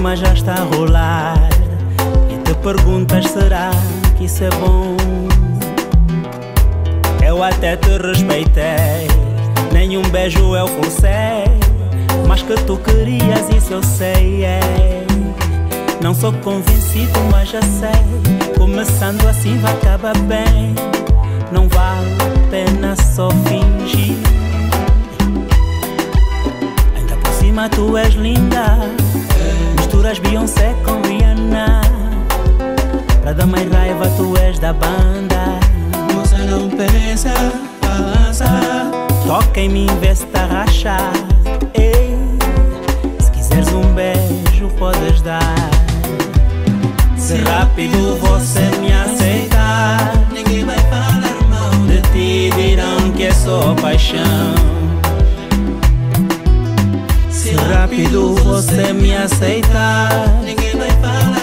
cima já está a rolar. E te perguntas será que isso é bom? Eu até te respeitei Nenhum beijo eu forcei. Mas que tu querias isso eu sei é. Não sou convencido mas já sei. Começando assim vai acabar bem. Não vale a pena só fingir tu és linda. Misturas Beyoncé com Rihanna. Pra dar mais raiva tu és da banda. Você não pensa, balança. Toca em mim, vê se tá rachar Ei, Se quiseres um beijo podes dar. Se rápido você me aceitar Ninguém vai falar mal De ti dirão que é só paixão Se rápido você me aceitar Ninguém vai falar